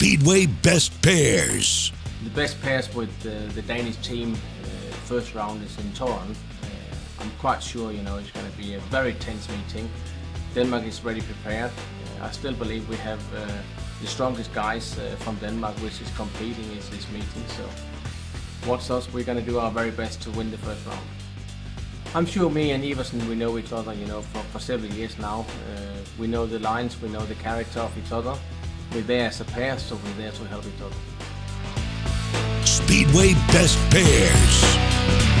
Speedway Best Pairs. The best pairs with the Danish team, uh, first round is in Toruń. Uh, I'm quite sure, you know, it's going to be a very tense meeting. Denmark is ready prepared. Uh, I still believe we have uh, the strongest guys from Denmark which is competing in this meeting. So watch us, we're going to do our very best to win the first round. I'm sure me and Iversen, we know each other, you know, for, for several years now. Uh, we know the lines, we know the character of each other. A so we're to help each other. Speedway Best Pairs.